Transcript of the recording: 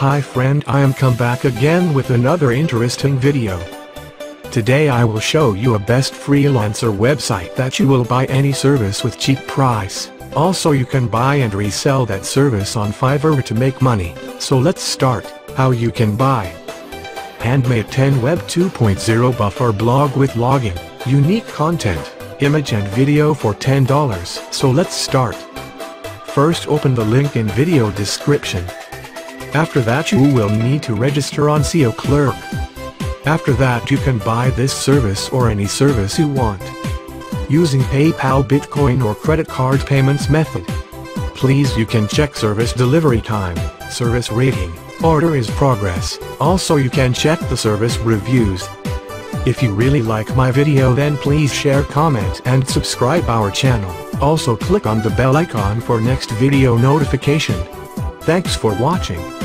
Hi friend I am come back again with another interesting video. Today I will show you a best freelancer website that you will buy any service with cheap price. Also you can buy and resell that service on Fiverr to make money. So let's start, how you can buy. Handmade 10 Web 2.0 Buffer blog with login, unique content, image and video for $10. So let's start. First open the link in video description. After that you will need to register on SEO Clerk. After that you can buy this service or any service you want. Using PayPal Bitcoin or credit card payments method. Please you can check service delivery time, service rating, order is progress. Also you can check the service reviews. If you really like my video then please share comment and subscribe our channel. Also click on the bell icon for next video notification. Thanks for watching.